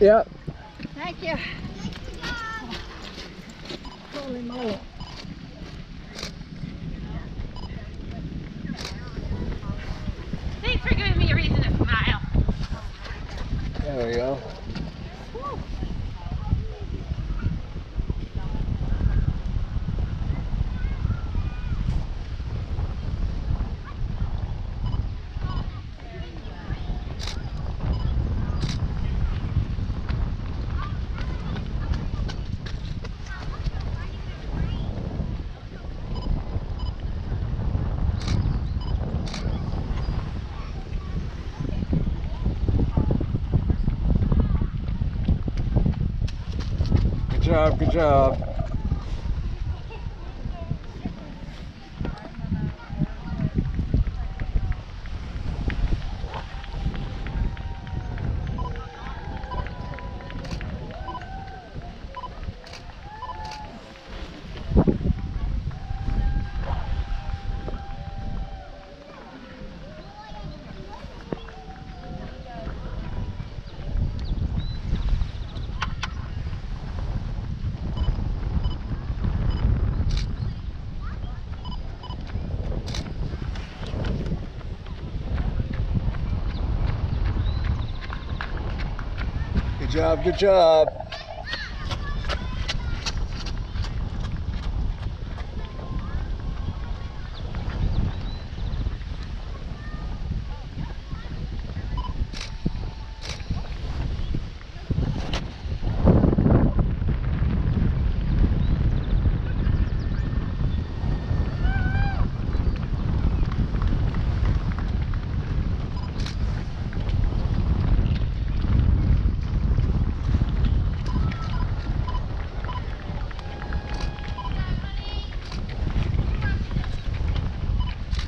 Yep. Thank you. Holy moly. Thanks for giving me a reason to smile. There we go. Job, good job. Good job, good job. Good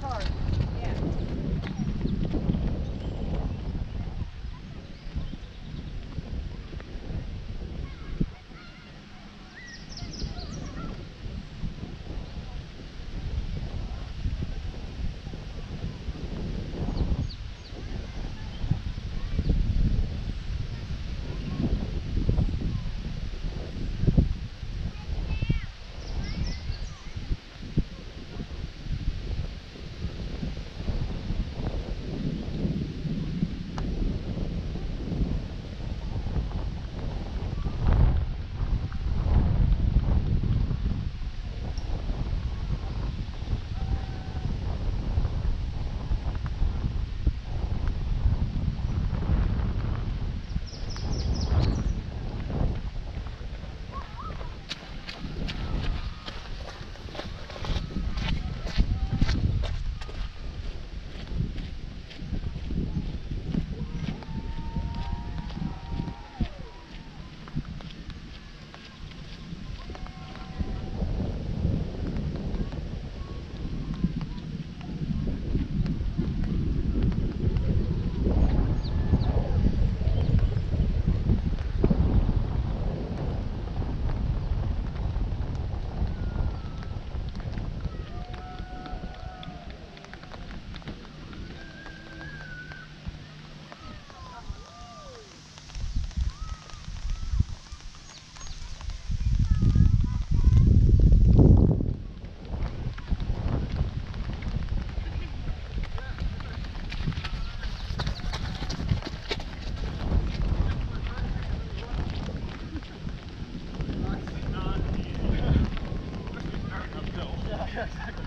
Hard. Yes.